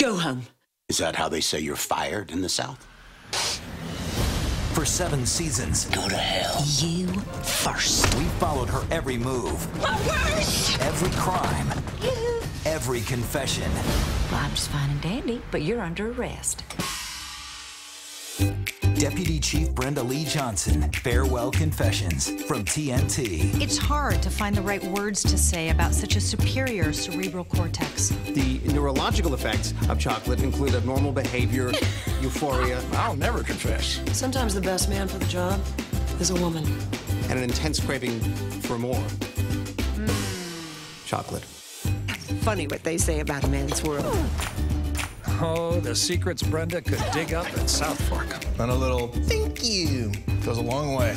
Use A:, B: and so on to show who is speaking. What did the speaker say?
A: Go home.
B: Is that how they say you're fired in the South?
C: For seven seasons,
B: Go to hell.
A: You first.
C: we followed her every move, every crime, every confession.
D: Well, I'm just fine and dandy, but you're under arrest.
C: Deputy Chief Brenda Leigh Johnson, Farewell Confessions from TNT.
E: It's hard to find the right words to say about such a superior cerebral cortex.
F: The neurological effects of chocolate include abnormal behavior, euphoria,
G: I'll never confess.
H: Sometimes the best man for the job is a woman.
F: and an intense craving for more. Hmm. Chocolate.
H: Funny what they say about a man's world.
G: Oh, the secrets Brenda could dig up at Southfork.
I: And a little thank you goes a long way.